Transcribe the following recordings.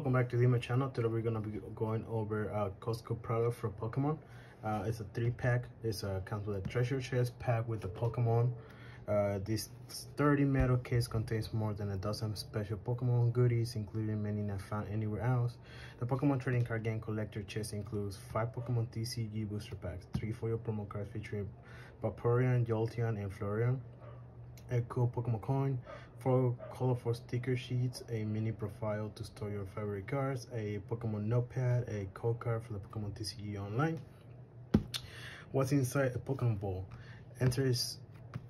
welcome back to the my channel. Today we're gonna be going over a costco product for pokemon. Uh, it's a three pack. It's a comes with a treasure chest pack with the pokemon. Uh, this sturdy metal case contains more than a dozen special pokemon goodies including many not found anywhere else. The pokemon trading card game collector chest includes five pokemon tcg booster packs three foil promo cards featuring vaporeon jolteon and flareon a cool Pokemon coin, four colorful sticker sheets, a mini profile to store your favorite cards, a Pokemon notepad, a code card for the Pokemon TCG Online. What's inside a Pokemon Ball? Enter is,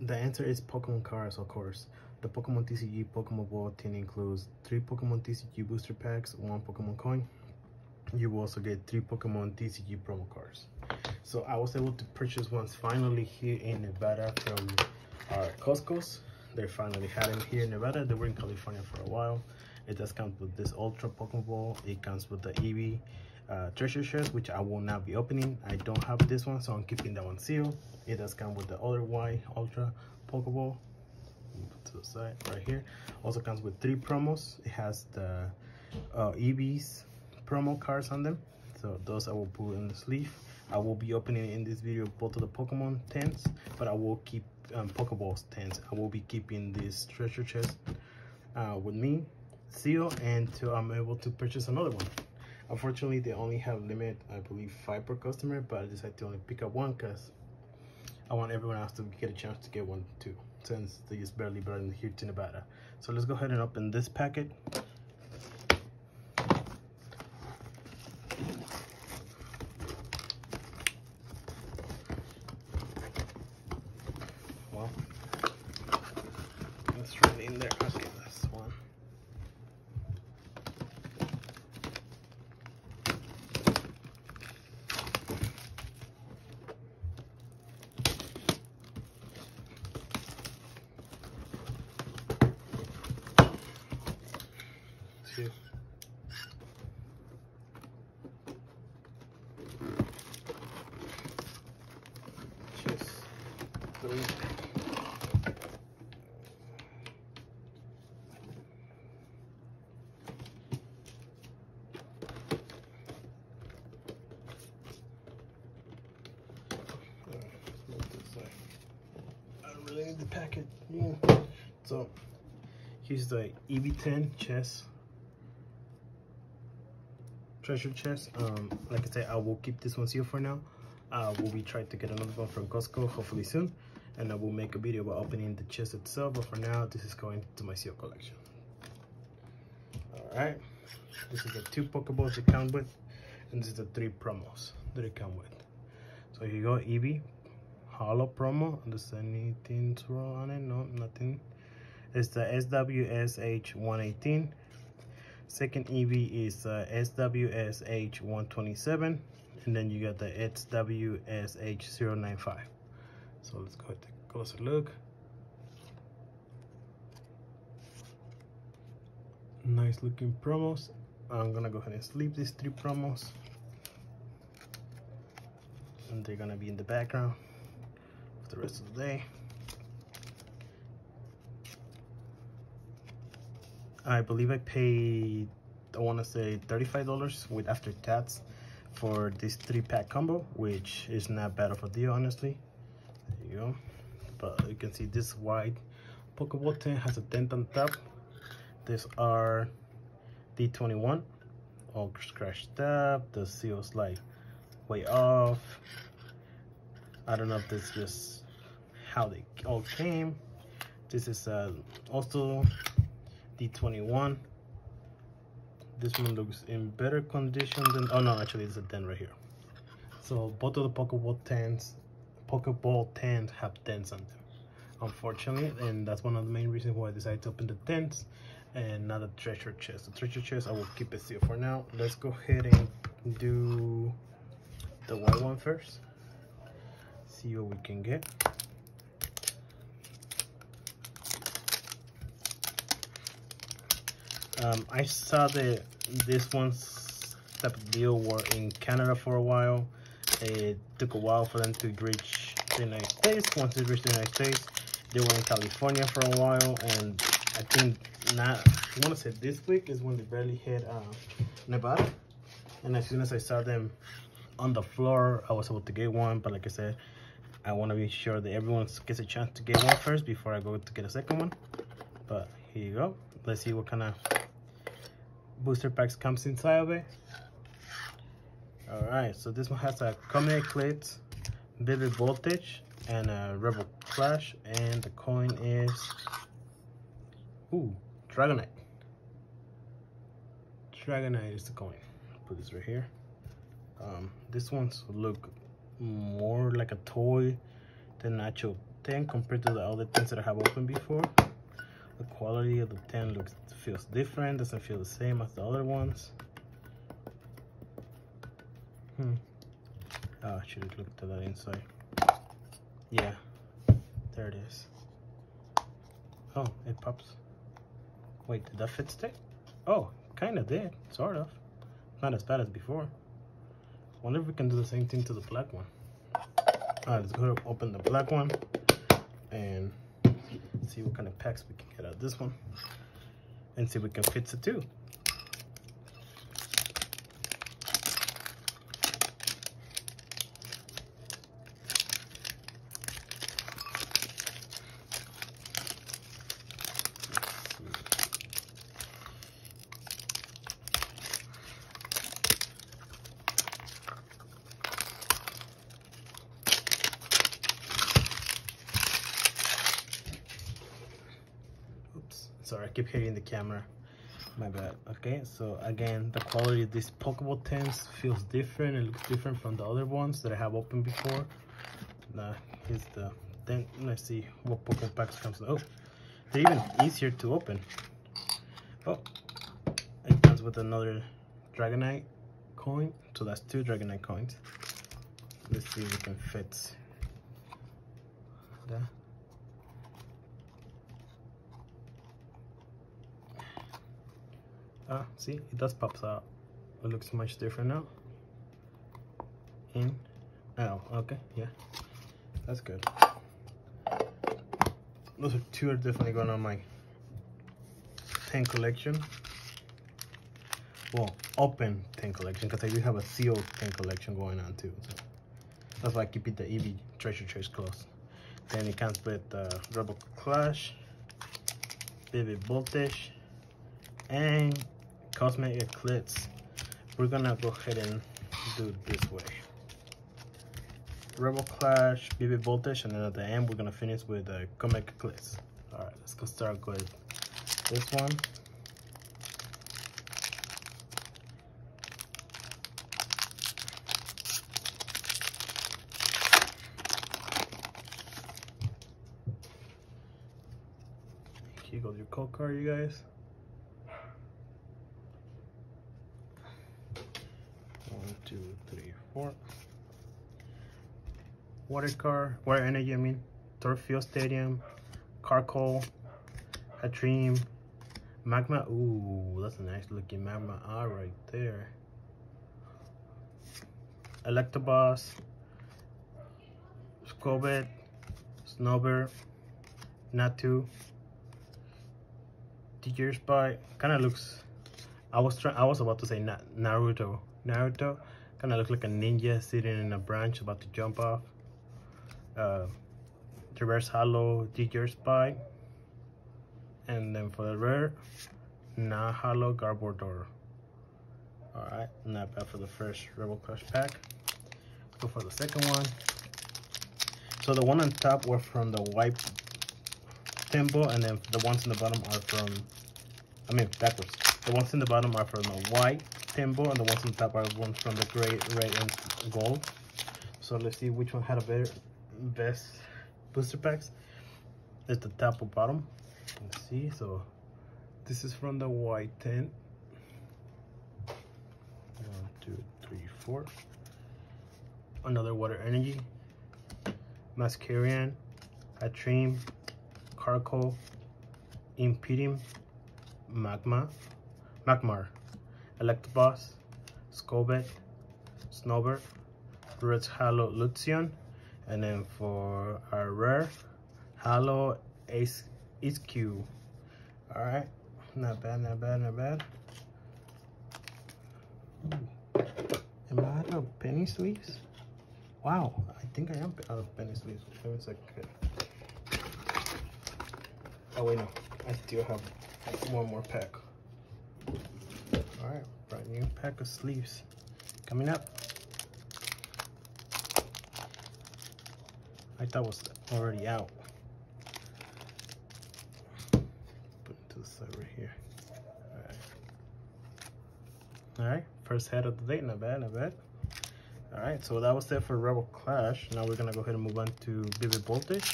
the answer is Pokemon cards, of course. The Pokemon TCG Pokemon Ball tin includes three Pokemon TCG booster packs, one Pokemon coin. You will also get three Pokemon TCG promo cards. So I was able to purchase ones finally here in Nevada from our Costco's. They finally had them here in Nevada. They were in California for a while. It does come with this Ultra Pokeball. It comes with the Eevee uh, treasure chest, which I will not be opening. I don't have this one, so I'm keeping that one sealed. It does come with the other Y Ultra Pokeball. To the side right here. Also comes with three promos. It has the uh, Eevee's promo cards on them. So those I will put in the sleeve. I will be opening in this video both of the Pokemon tents, but I will keep um, Pokeballs tents. I will be keeping this treasure chest uh, with me, seal, until I'm able to purchase another one. Unfortunately, they only have limit, I believe, five per customer, but I decided to only pick up one because I want everyone else to get a chance to get one too, since they just barely brought in here to Nevada. So let's go ahead and open this packet. Well, that's really in there. Okay, that's one. Two. Cheers. Three. I really need the packet. Yeah. So here's the EV10 chest. Treasure chest. Um, like I said, I will keep this one sealed for now. Uh, we'll be trying to get another one from Costco hopefully soon. And I will make a video about opening the chest itself. But for now, this is going to my seal collection. Alright. This is the two Pokeballs it come with. And this is the three promos that it come with. So here you go, Eevee. Holo promo. Does anything roll on it? No, nothing. It's the SWSH 118. Second Eevee is uh, SWSH 127. And then you got the SWSH 095. So let's go take a closer look. Nice looking promos. I'm gonna go ahead and sleep these three promos. And they're gonna be in the background for the rest of the day. I believe I paid, I want to say $35 with after tax for this three pack combo, which is not bad of a deal, honestly. You go. But you can see this white Pokeball tent has a dent on top. These are D21, all scratched up. The seal's like way off. I don't know if this is just how they all came. This is uh, also D21. This one looks in better condition than, oh no, actually it's a dent right here. So both of the Pokeball tents, Pokeball tents have dents on them, unfortunately. And that's one of the main reasons why I decided to open the tents and not the treasure chest. The treasure chest, I will keep it sealed for now. Let's go ahead and do the white one first. See what we can get. Um, I saw that this one's type of deal were in Canada for a while. It took a while for them to reach the United States. Once they reached the United States, they were in California for a while, and I think not, I want to say this week is when they barely hit uh, Nevada. And as soon as I saw them on the floor, I was able to get one. But like I said, I want to be sure that everyone gets a chance to get one first before I go to get a second one. But here you go. Let's see what kind of booster packs comes inside of it. All right, so this one has a Cosmic Eclipse, Vivid Voltage, and a Rebel Clash, and the coin is, ooh, Dragonite. Dragonite is the coin. Put this right here. Um, this one's look more like a toy than actual 10 compared to the other things that I have opened before. The quality of the 10 looks feels different, doesn't feel the same as the other ones. Hmm. Oh, I should have looked at that inside. Yeah, there it is. Oh, it pops. Wait, did that fit stick? Oh, kind of did, sort of. Not as bad as before. Wonder if we can do the same thing to the black one. Alright, let's go open the black one and see what kind of packs we can get out of this one and see if we can fit the two. Sorry i keep hitting the camera. My bad. Okay so again the quality of this pokeball tins feels different it looks different from the other ones that i have opened before. Now here's the then let's see what pokeball packs comes oh they're even easier to open. Oh it comes with another dragonite coin. So that's two dragonite coins. Let's see if we can fit that ah see it does pops out it looks much different now. In oh okay yeah. That's good. Those are two are definitely going on my 10 collection. Well open 10 collection because I do have a sealed 10 collection going on too so. That's why I keep it the Eevee treasure chest close then it comes with uh, Rebel Clash Vivid Voltage and Cosmic Eclipse. We're gonna go ahead and do this way. Rebel Clash, Vivid Voltage, and then at the end we're gonna finish with uh, Cosmic Eclipse. Alright, let's go start with this one. Here goes your code card, you guys. two, three, four. Water car, water energy, I mean, Turffield Stadium, Carkol, a dream, magma. Ooh, that's a nice looking Magmar right there. Electabuzz, Skwovet, Snowbird, Natu, Teacher's Bite. Kind of looks. I was trying. I was about to say Naruto. Naruto. Kind of looks like a ninja sitting in a branch about to jump off. Uh, reverse Holo Digger Spy. And then for the rare, Na Holo door. Alright, not bad for the first Rebel Clash pack. Go for the second one. So the one on top were from the white temple, and then the ones in the bottom are from, I mean, backwards. The ones in the bottom are from the white Timbo and the ones on top are ones from the gray, red, and gold. So let's see which one had a better, best booster packs. It's the top or bottom. Let's see. So this is from the white tent. One, two, three, four. Another water energy. Masquerain, Hattrem, Carkol Impedium, Magma, Magmar, Electabuzz, Skwovet, Snowbird, Red Halo Lucian, and then for our rare, Halo Ace HQ. All right, not bad, not bad, not bad. Ooh. Am I out of penny sleeves? Wow, I think I am out of penny sleeves. Wait a second. Oh wait, no, I still have one more pack. All right, brand new pack of sleeves coming up. I thought was already out. Put it to the side right here. All right. All right, first head of the day, not bad, not bad. All right, so that was it for Rebel Clash. Now we're gonna go ahead and move on to Vivid Voltage.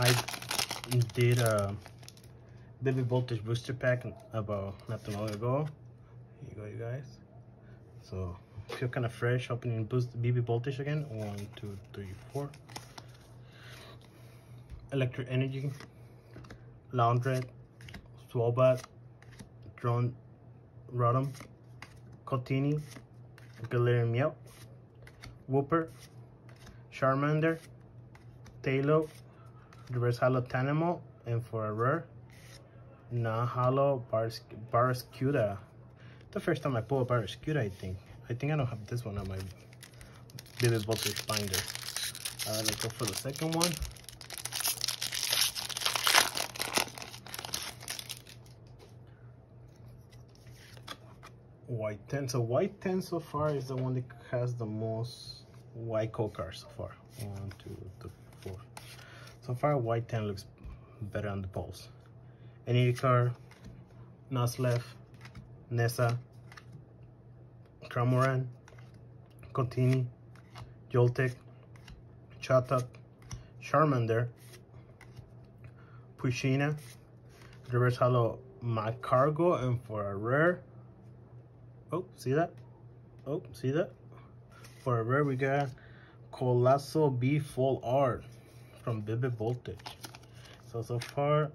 I did a Vivid Voltage booster pack about not too long ago. Here you go, you guys. So feel kind of fresh opening boost BB Voltage again. One, two, three, four. Electric Energy, Laundrette, Swalbat, Drone. Rotom, Cotini, Galarian Meow, Wooper, Charmander, Talo, Reverse Holo Tanimo, and for a rare, Non-Holo Bars Barraskewda. The first time I pull a Barraskewda, I think. I think I don't have this one on my Vivid Voltage binder. Uh, let's go for the second one. White 10. So white 10 so far is the one that has the most white code cards so far. One, two, three, four. So far white 10 looks better on the pulse. Card, Nuzleaf, Nessa, Cramorant, Contini, Joltik, Chatot, Charmander, Pushina, Reverse Holo Magcargo, and for a rare, oh, see that? Oh, see that? For a rare, we got Colossal B Full Art from Vivid Voltage. So, so far,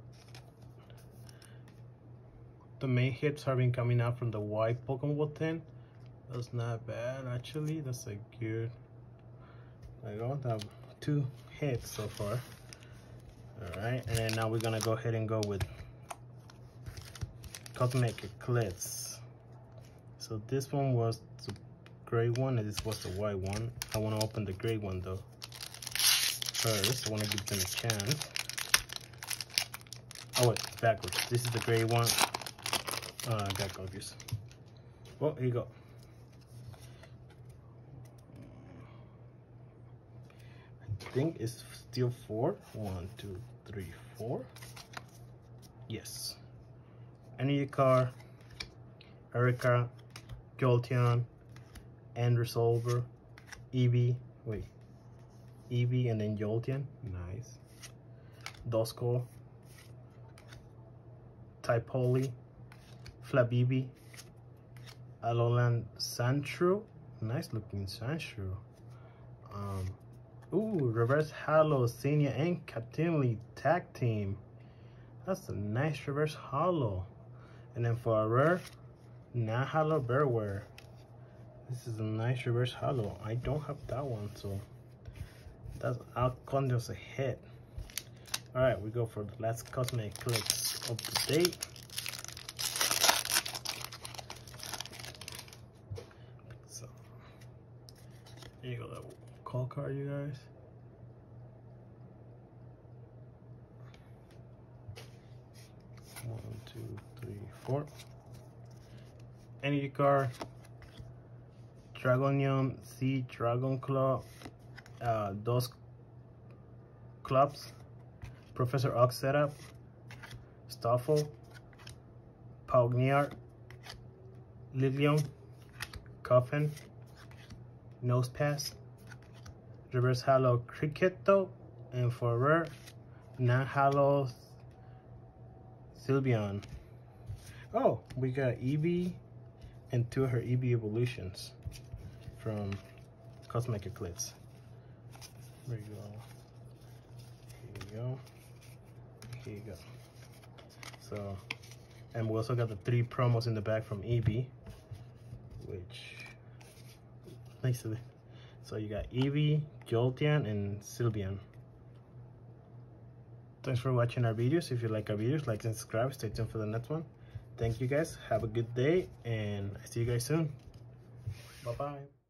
the main hits have been coming out from the white Pokemon 10. That's not bad, actually. That's a good, I got have two hits so far. All right, and then now we're gonna go ahead and go with Cosmic Eclipse. So this one was the gray one, and this was the white one. I wanna open the gray one though. First, I wanna give them a chance. Oh wait, backwards. This is the gray one. Uh, I got. Well, here you go. I think it's still four. One, two, three, four. Yes. Any car, Erica, Jolteon, and Resolver, Eevee, wait, Eevee and then Jolteon, nice. Dosco, Typoli, Flabébé, Alolan Sandshrew, nice looking Sandshrew. Um, ooh, Reverse Holo, Senior and Captain Tag Team. That's a nice Reverse Holo. And then for a rare, Non-Holo Bearware. This is a nice Reverse Holo. I don't have that one, so that's as a hit. All right, we go for the last Cosmic Eclipse of the day. Here you go, that call card, you guys. One, two, three, four. Any card. Dragonium, Sea Dragon Claw, uh, those clubs, Professor Oak's setup, Stoffel, Pawniard, Lilium, Coffin, Nosepass, Reverse Holo Kricketot, and for rare, Non-Holo Sylveon. Oh, we got Eevee and two of her Eevee evolutions from Cosmic Eclipse. There you go. Here you go. Here you go. So, and we also got the three promos in the back from Eevee, which nice to So you got Eevee, Jolteon, and Sylveon. Thanks for watching our videos. If you like our videos, like and subscribe. Stay tuned for the next one. Thank you guys. Have a good day, and I see you guys soon. Bye-bye.